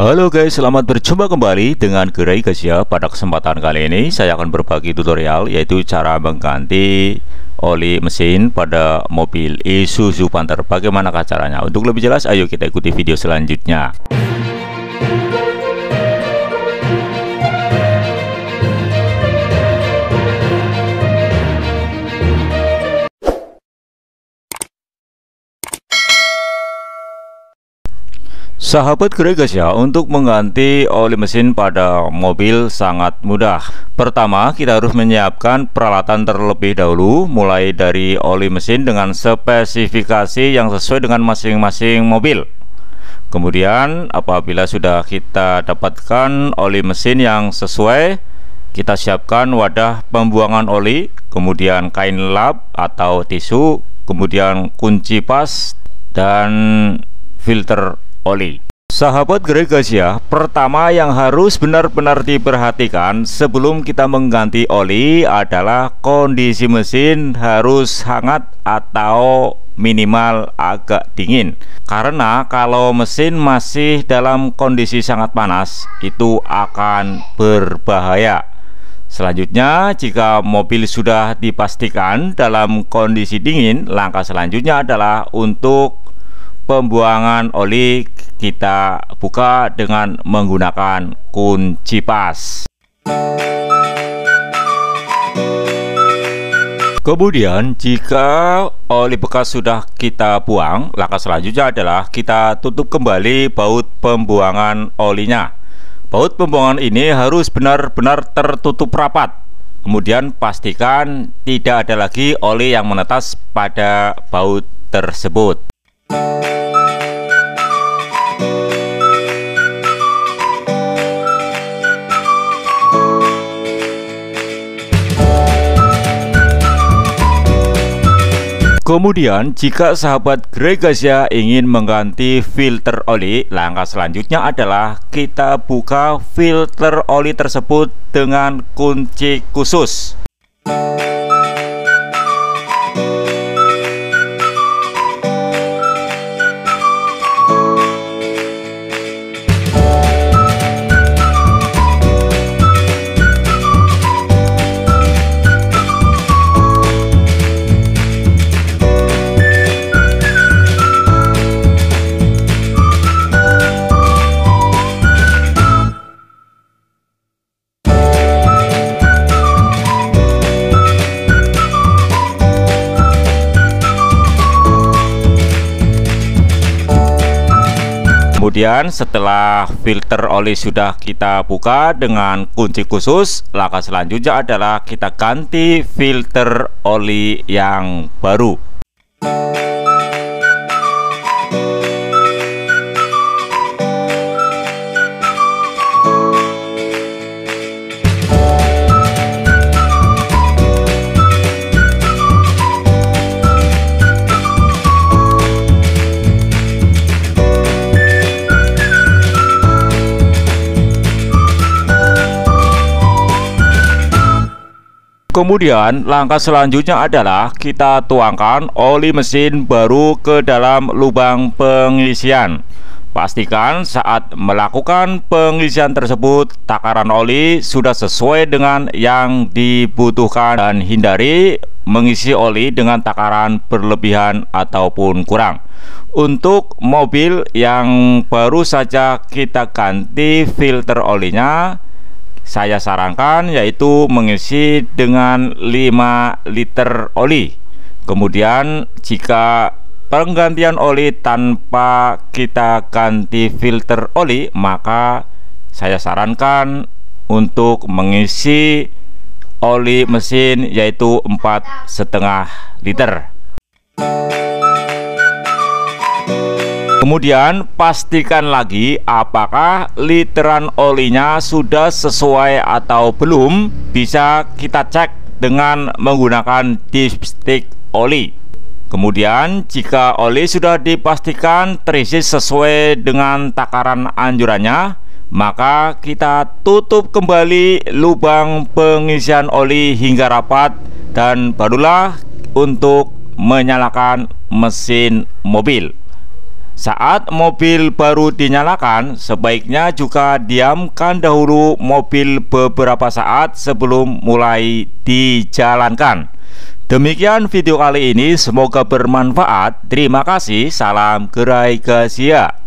Halo guys, selamat berjumpa kembali dengan Gerai guys Pada kesempatan kali ini saya akan berbagi tutorial yaitu cara mengganti oli mesin pada mobil Isuzu Panther. Bagaimanakah caranya? Untuk lebih jelas ayo kita ikuti video selanjutnya Sahabat guys ya, untuk mengganti oli mesin pada mobil sangat mudah. Pertama, kita harus menyiapkan peralatan terlebih dahulu, mulai dari oli mesin dengan spesifikasi yang sesuai dengan masing-masing mobil. Kemudian, apabila sudah kita dapatkan oli mesin yang sesuai, kita siapkan wadah pembuangan oli, kemudian kain lap atau tisu, kemudian kunci pas dan filter oli. Sahabat Gregas ya, pertama yang harus benar-benar diperhatikan sebelum kita mengganti oli adalah kondisi mesin harus hangat atau minimal agak dingin. Karena kalau mesin masih dalam kondisi sangat panas, itu akan berbahaya. Selanjutnya, jika mobil sudah dipastikan dalam kondisi dingin, langkah selanjutnya adalah untuk pembuangan oli kita buka dengan menggunakan kunci pas. Kemudian jika oli bekas sudah kita buang Langkah selanjutnya adalah kita tutup kembali baut pembuangan olinya. Baut pembuangan ini harus benar-benar tertutup rapat. Kemudian pastikan tidak ada lagi oli yang menetas pada baut tersebut Kemudian jika sahabat Gregasia ingin mengganti filter oli Langkah selanjutnya adalah kita buka filter oli tersebut dengan kunci khusus Kemudian setelah filter oli sudah kita buka dengan kunci khusus Langkah selanjutnya adalah kita ganti filter oli yang baru Kemudian langkah selanjutnya adalah kita tuangkan oli mesin baru ke dalam lubang pengisian. Pastikan saat melakukan pengisian tersebut takaran oli sudah sesuai dengan yang dibutuhkan dan hindari mengisi oli dengan takaran berlebihan ataupun kurang. Untuk mobil yang baru saja kita ganti filter olinya saya sarankan yaitu mengisi dengan 5 liter oli. Kemudian jika penggantian oli tanpa kita ganti filter oli maka saya sarankan untuk mengisi oli mesin yaitu empat setengah liter Kemudian pastikan lagi apakah literan olinya sudah sesuai atau belum Bisa kita cek dengan menggunakan dipstick oli. Kemudian jika oli sudah dipastikan terisi sesuai dengan takaran anjurannya Maka kita tutup kembali lubang pengisian oli hingga rapat Dan barulah untuk menyalakan mesin mobil Saat mobil baru dinyalakan, sebaiknya juga diamkan dahulu mobil beberapa saat sebelum mulai dijalankan. Demikian video kali ini, semoga bermanfaat. Terima kasih, salam gerai Gasia.